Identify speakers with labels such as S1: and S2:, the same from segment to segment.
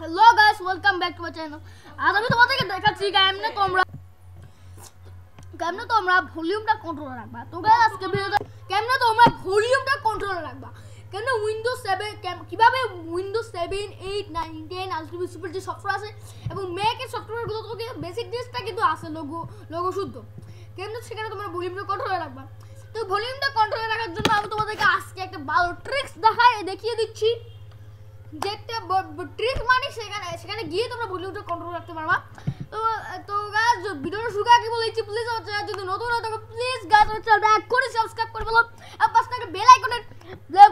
S1: Hello guys welcome back to my channel আজ আমি তোমাদেরকে দেখাচ্ছি কেমনে তোমরা কেমনে তোমরা ভলিউমটা কন্ট্রোলে রাখবা। তো গাইস আজকে ভিডিওতে কেমনে তোমরা ভলিউমটা কন্ট্রোলে রাখবা। কেন উইন্ডোজ সেভেন কীভাবে windows seven eight nine ten ultimate super যে সফটওয়্যার আছে এবং ম্যাকের সফটওয়্যারগুলো তোমাকে বেসিক জিনিসটা কিন্তু আছে লোগো লোগো শুদ্ধ। কেমনে সেখানে তোমরা ভলিউমটা কন্ট্রোলে রাখবা। তো ভলিউমটা কন্ট্রোলে রাখার জন্য আমি তোমাদেরকে আজকে একটা ভালো ট্রিক্স দেখাই দেখিয়ে দিচ্ছি। যে একটা ট্রিক মানে সেখানে সেখানে গিয়ে তোমরা ভলিউমটা কন্ট্রোল রাখতে পারবা। তো তো গাছ ভিডিওটা শুরু আগে বলেছি প্লিজ হচ্ছে যদি নতুন হয়ে থাকো প্লিজ গাছ হচ্ছে এক করে সাবস্ক্রাইব করে বলো আর পাশে একটা বেল আইকনের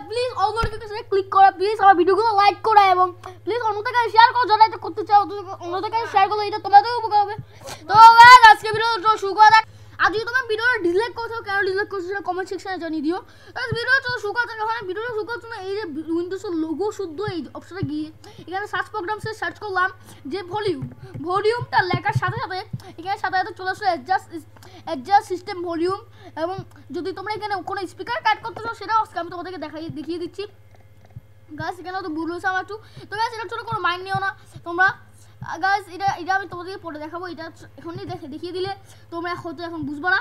S1: প্লিজ অল নোটিফিকেশনে ক্লিক করা। প্লিজ আমার ভিডিওগুলো লাইক করা এবং প্লিজ অন্য থেকে শেয়ার করো, যারা এটা করতে চাও, অন্য থেকে শেয়ার করলে এটা তোমাদেরও উপকার হবে। তো গাছ আজকে ভিডিও শুরু করা আর যদি তোমার ভিডিওটা ডিসলাইক করছ কেন ডিসলাইক করছ সেটা কমেন্ট সেকশনে জানিয়ে দিও। আর ভিডিও তো শুকাতে ওখানে ভিডিওটা শুকাচ্ছ না এই যে উইন্ডোজের লোগো শুদ্ধ, এই অপশনে গিয়ে এখানে সার্চ প্রোগ্রামসে সার্চ করলাম যে ভলিউম ভলিউমটা লেখার সাথে সাথে এখানে সাথে সাথে চলে আসলো অ্যাডজাস্ট অ্যাডজাস্ট সিস্টেম ভলিউম এবং যদি তোমরা এখানে কোনো স্পিকার কাট করতে চাও, সেটাও আমি তোমাদেরকে দেখাই দেখিয়ে দিচ্ছি। গাছ এখানে তো ভুল হয়েছে আমার একটু। তো গাছ এটার জন্য কোনো মাইন্ড নিও না। তোমরা গাছ এটা এটা আমি তোমাদেরকে পরে দেখাবো, এটা এখনই দেখে দেখিয়ে দিলে তোমরা হয়তো এখন বুঝব না।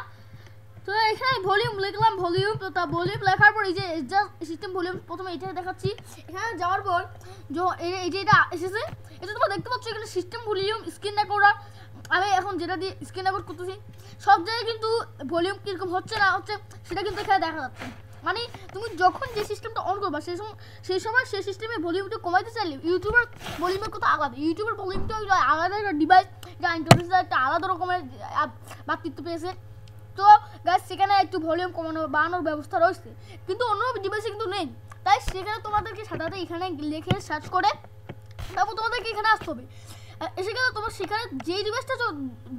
S1: তো এখানে ভলিউম লিখলাম ভলিউম তো তা ভলিউম লেখার পর এই যে সিস্টেম ভলিউম প্রথমে এটা দেখাচ্ছি। এখানে যাওয়ার পর এই যে এটা এসেছে, এটা তোমরা দেখতে পাচ্ছ, এখানে সিস্টেম ভলিউম স্ক্রিন রেকর্ডার আমি এখন যেটা দিয়ে স্ক্রিন রেকর্ড করতেছি, সব জায়গায় কিন্তু ভলিউম কীরকম হচ্ছে না হচ্ছে, সেটা কিন্তু এখানে দেখা যাচ্ছে। মানে তুমি যখন যে সিস্টেমটা অন করবা সেই সময় সেই সময় সেই সিস্টেমে ভলিউমটা কমাইতে চাইলে ইউটিউবের ভলিউমের কথা আলাদা ইউটিউবের ভলিউমটা আলাদা একটা ডিভাইস যা ইন্টারনেট একটা আলাদা রকমের বাতৃত্ব পেয়েছে। তো গাছ সেখানে একটু ভলিউম কমানো, বাড়ানোর ব্যবস্থা রয়েছে। কিন্তু অন্য ডিভাইসে কিন্তু নেই। তাই সেখানে তোমাদেরকে সাধারণত এখানে লিখে সার্চ করে, তারপর তোমাদেরকে এখানে আসতে হবে। এসে গেলে তোমার সেখানে যে ডিভাইসটা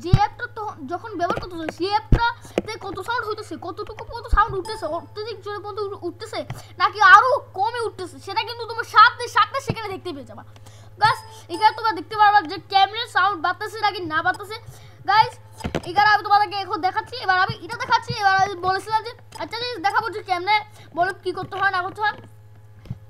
S1: যে অ্যাপটা যখন ব্যবহার করতে সেই অ্যাপটাতে কত সাউন্ড হইতেছে, কতটুকু কত সাউন্ড উঠতেছে, অত্যধিক জোরে পর্যন্ত উঠতেছে, নাকি আরও কমে উঠতেছে, সেটা কিন্তু তোমার সাথে সাথে সেখানে দেখতে পেয়ে যাবা। গাছ এখানে তোমরা দেখতে পারবা যে ক্যামেরার সাউন্ড বাড়তেছে নাকি না বাড়তেছে। গাইজ এখানে আমি তোমাদেরকে এখন দেখাচ্ছি, এবার আমি এটা দেখাচ্ছি, এবার আমি বলেছিলাম যে জিনিস দেখাবো যে কেমনে বলো কী করতে হয়, না করতে হয়।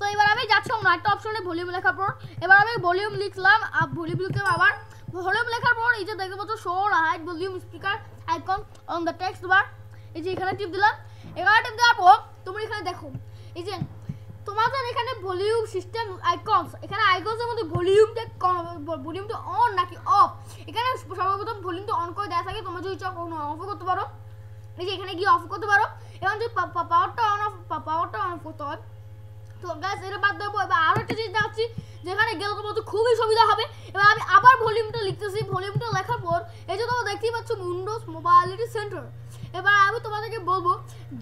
S1: তো এবার আমি যাচ্ছি অন্য একটা অপশনে ভলিউম লেখার পর। এবার আমি ভলিউম লিখলাম ভলিউম লিখলাম আবার ভলিউম লেখার পর এই যে দেখতে পাচ্ছ show hide volume speaker icon on the taskbar এই যে এখানে টিপ দিলাম। এখানে টিপ দেওয়ার পর তোমরা এখানে দেখো, এই যে তোমাদের এখানে ভলিউম সিস্টেম আইকনস এখানে আইকনসের মধ্যে ভলিউমটা ভলিউমটা অন নাকি অফ এখানে সর্বপ্রথম ভলিউমটা অন করে দেওয়া থাকে, তোমরা যদি চাও কোনো অফ করতে পারো। এই যে এখানে গিয়ে অফ করতে পারো। এবং যদি পাওয়ারটা অন অফ পাওয়ারটা অন করতে হয় তো গ্যাস এর বাদ দেবো। এবার আরও একটা জিনিস দেখাচ্ছি, যেখানে গেলে তোমার খুবই সুবিধা হবে। এবার আমি আবার ভলিউমটা লিখতেছি। ভলিউমটা লেখার পর, এই যে তোমরা দেখতেই পাচ্ছ উইন্ডোজ মোবাইলিটি সেন্টার এবার আমি তোমাদেরকে বলব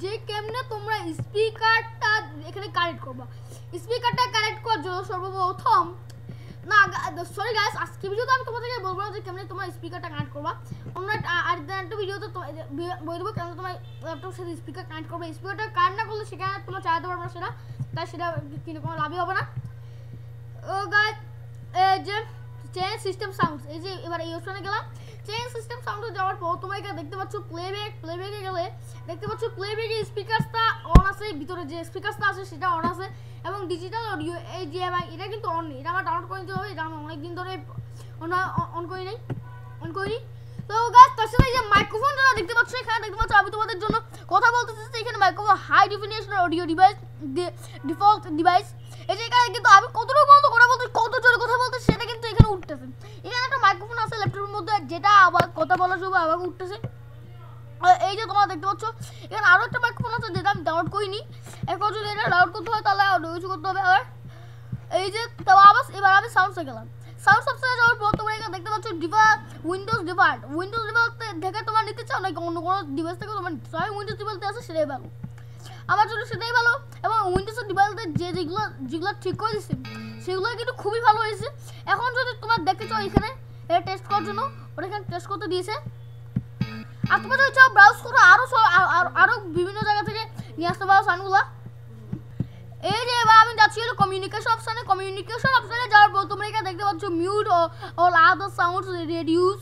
S1: যে কেমনে তোমরা স্পিকারটা এখানে কানেক্ট করবা। স্পিকারটা কানেক্ট করার জন্য সর্বপ্রথম না সরি গাইস আজকে ভিডিওতে আমি তোমাদেরকে বলব যে কেমনে তোমার স্পিকারটা কানেক্ট করবা। অন্য আর একটা ভিডিওতে বলে দেবো কেমন তোমার ল্যাপটপ সাথে স্পিকার কানেক্ট করবে। স্পিকারটা কানেক্ট না করলে সেখানে তোমার চালাতে পারব না সেটা, তাই সেটা কিনে কোনো লাভই হবে না। ও গাইস যে চেঞ্জ সিস্টেম সাউন্ডস এই যে, এবার এই অপশনে গেলাম। চেঞ্জ সিস্টেম সাউন্ডে যাওয়ার পর তোমরা এখানে দেখতে পাচ্ছ প্লেব্যাক প্লেব্যাকে গেলে দেখতে পাচ্ছ প্লেব্যাকে স্পিকারটা অন আছে, ভিতরে যে স্পিকারটা আছে সেটা অন আছে এবং ডিজিটাল অডিও এই যে এটা কিন্তু অন নেই। এটা আমার ডাউনলোড করে নিতে হবে, এটা আমি অনেকদিন ধরে অন করি নাই অন করি তো গাছ তার সাথে যে মাইক্রোফোন যারা দেখতে পাচ্ছ এখানে, দেখতে পাচ্ছ আমি তোমাদের জন্য কথা বলতে চাচ্ছি এখানে microphone high definition audio device default device এই যে এখানে কিন্তু আমি কতটুকু বন্ধ কথা বলতে কত জোরে কথা বলতে সেটা কিন্তু এখানে একটা মাইক্রোফোন আছে ল্যাপটপের মধ্যে যেটা আবার কথা বলার সময় আবার উঠতেছে। এই যে তোমরা দেখতে পাচ্ছ, এখানে আরও একটা মাইক্রোফোন আছে যেটা আমি ডাউনলোড করিনি। এখন যদি এটা ডাউনলোড করতে হয় তাহলে আরও কিছু করতে হবে। আবার এই যে, তো আবার এবার আমি সাউন্ডসে গেলাম সাউন্ড সবসময় যাওয়ার পর তোমরা এখানে দেখতে পাচ্ছ ডিভা উইন্ডোজ ডিভার্ট উইন্ডোজ ডিভার্ট থেকে তোমরা নিতে চাও নাকি অন্য কোনো ডিভাইস থেকে তোমার নিতে চাও? উইন্ডোজ ডিভাইসে আছে সেটাই ভালো। আমার জন্য সেটাই ভালো এবং উইন্ডোজের ডিভাইসে যে যেগুলো যেগুলো ঠিক করে দিচ্ছে সেগুলো কিন্তু খুবই ভালো হয়েছে। এখন যদি তোমার দেখতে চাও এখানে এটা টেস্ট করার জন্য ওটা এখানে টেস্ট করতে দিয়েছে। আর তোমরা যদি চাও ব্রাউজ করো আরও আরও বিভিন্ন জায়গা থেকে নিয়ে আসতে পারো সানগুলো। এই যে এবার আমি যাচ্ছি হলো কমিউনিকেশন অপশানে কমিউনিকেশন অপশানে যাওয়ার পর তোমরা এখানে দেখতে পাচ্ছ mute all other sounds reduce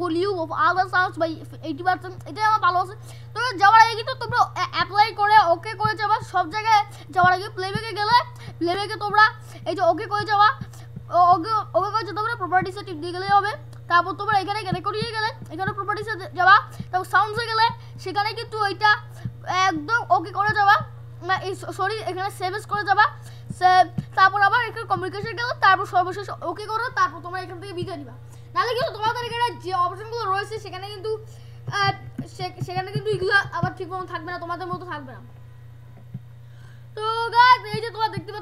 S1: volume of other sounds by eighty percent এটাই আমার ভালো আছে তো যাওয়ার আগে কিন্তু তোমরা অ্যাপ্লাই করে ওকে করে যাবা। সব জায়গায় যাওয়ার আগে প্লেব্যাকে গেলে প্লেব্যাকে তোমরা এই যে ওকে করে যাওয়া ওকে যেতে প্রপার্টিসে টিপ দিয়ে গেলেই হবে। তারপর তোমার এখানে রেকর্ড হয়ে গেলে? এখানে প্রপার্টিসে যাবা, তারপর সাউন্ডসে গেলে, সেখানে কিন্তু ওইটা একদম ওকে করে এই সরি এখানে সেভেস করে যাবা। তারপর আবার এখানে কমিউনিকেশন গেল, তারপর সর্বশেষ ওকে করো, তারপর তোমরা এখান থেকে বিকে দিবা নাহলে কিন্তু তোমাদের এখানে যে অপশনগুলো রয়েছে, সেখানে কিন্তু সেখানে কিন্তু এগুলো আবার ঠিক মতো থাকবে না, তোমাদের মতো থাকবে না তো গাইস এই যে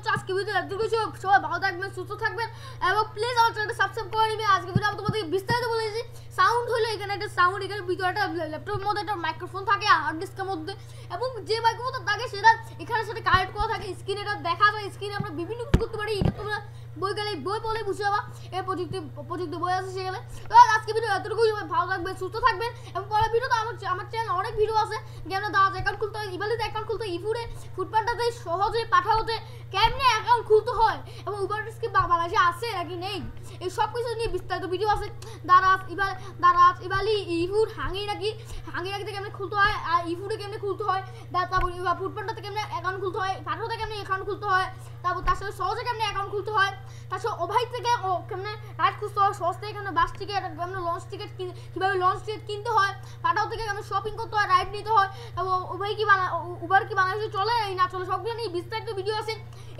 S1: দেখতে আজকে ভিডিও এতটুকু কিছু সবাই ভালো থাকবেন, সুস্থ থাকবেন এবং প্লিজ আমার চ্যানেলটা সাবস্ক্রাইব করে নেবেন আজকে ভিডিও আমি তোমাদেরকে বিস্তারিত বলেছি সাউন্ড হলো এখানে একটা সাউন্ড এখানে ভিতরে একটা ল্যাপটপের মধ্যে একটা মাইক্রোফোন থাকে হার্ড ডিস্কের মধ্যে। এবং যে মাইক্রোফোন থাকে সেটা এখানে সেটা কানেক্ট করা থাকে। স্ক্রিনে এটা দেখা যায় স্ক্রিনে আমরা বিভিন্ন কিছু করতে পারি। এটা তোমরা বই গেলে বই পড়লে বুঝতে পাবা এই প্রযুক্তি প্রযুক্তি বই আছে সেখানে তো আজকে ভিডিও এতটুকুই। ভালো থাকবেন, সুস্থ থাকবেন। এবং পরের ভিডিও তো আমার আমার চ্যানেল অনেক ভিডিও আছে। যেমন দাওয়াজ অ্যাকাউন্ট খুলতে হয়, ইবালিতে অ্যাকাউন্ট খুলতে হয়, ইফুরে, ফুটপান্ডাতে সহজে পাঠাওতে কেমনে অ্যাকাউন্ট খুলতে হয়? এবং উবার কি বাংলাদেশে আছে নাকি নেই? এই সব কিছু নিয়ে বিস্তারিত ভিডিও আছে। দারাজ, ইবাল, দারাজ, ইবালি, ইফুর হাঙ্গি নাকি? হাঙ্গি নাকি কেমনে খুলতে হয়? আর ইফুরে কেমনে খুলতে হয়? তারপর ফুটপান্ডাতে কেমনে অ্যাকাউন্ট খুলতে হয়? পাঠাওতে কেমনে অ্যাকাউন্ট খুলতে হয়? তারপর তার সাথে সহজে কেমনে অ্যাকাউন্ট খুলতে হয়? তার সাথে ওভাই থেকে ও কেমনে রাইড খুঁজতে হয়? সহজ থেকে কেমনে বাস টিকিট কেমন লঞ্চ টিকিট কীভাবে লঞ্চ টিকিট কিনতে হয়? পাঠাও থেকে কেমন শপিং করতে হয়? রাইড নিতে হয়? এবং উবাই কি বানা উবার কি বাংলাদেশে চলে এই না চলে? সবগুলো নিয়ে বিস্তারিত ভিডিও আছে।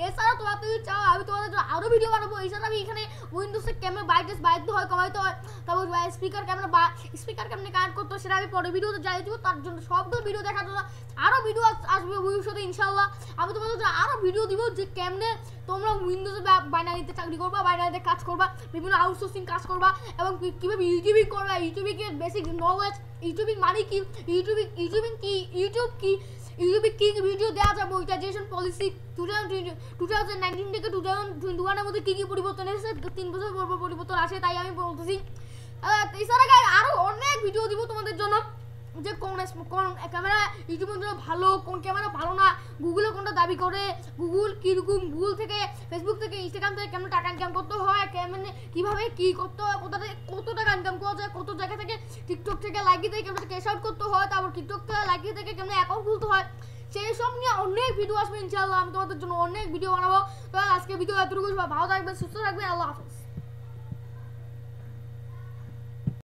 S1: এছাড়া তোমরা যদি চাও, আমি তোমাদের জন্য আরও ভিডিও বানাবো। এছাড়া আমি এখানে উইন্ডোজের ক্যামেরা ব্রাইটনেস বাড়াতে হয়, কমাইতে হয়। তারপর স্পিকার ক্যামেরা বা স্পিকার কেমনে কানেক্ট করতে হয়, সেটা আমি পরে ভিডিওতে যাই দিব। তার জন্য সবগুলো ভিডিও দেখার জন্য আরও ভিডিও আসবে ভবিষ্যতে ইনশাল্লাহ আমি তোমাদের আরও ভিডিও দিব যে কেমনে তোমরা উইন্ডোজে বাইনারিতে চাকরি করবা, বাইনারিতে কাজ করবা, বিভিন্ন আউটসোর্সিং কাজ করবা এবং কীভাবে ইউটিউবিং করবা ইউটিউবিং এর বেসিক নলেজ ইউটিউবিং মানে কি ইউটিউবিং ইউটিউবিং কি ইউটিউব কি ইউটিউবে কি ভিডিও দেওয়া যাবে monetization policy two thousand nineteen থেকে টু থাউজেন্ড টোয়েন্টি ওয়ানের মধ্যে কী কী পরিবর্তন এসেছে? তিন বছর পর পর পরিবর্তন আসে, তাই আমি বলতেছি। এছাড়া আরও অনেক ভিডিও দিব তোমাদের যে কোন কোন ক্যামেরা ইউটিউবের জন্য ভালো, কোন ক্যামেরা ভালো না গুগলে কোনটা দাবি করে গুগল কীরকম গুগল থেকে ফেসবুক থেকে ইনস্টাগ্রাম থেকে কেমন টাকা ইনকাম করতে হয়, কেমনে, কীভাবে কী করতে হয়, কোথা থেকে কত টাকা ইনকাম করা যায়, কত জায়গা থেকে টিকটক থেকে লাগিয়ে থেকে কেমন ক্যাশ আউট করতে হয়, তারপর টিকটক থেকে লাগিয়ে থেকে কেমন অ্যাকাউন্ট খুলতে হয়, সেই সব নিয়ে অনেক ভিডিও আসবে, ইনশাআল্লাহ আমি তোমাদের জন্য অনেক ভিডিও বানাবো। তো আজকে ভিডিও এতটুকু ভালো থাকবেন, সুস্থ থাকবেন, আল্লাহ হাফেজ।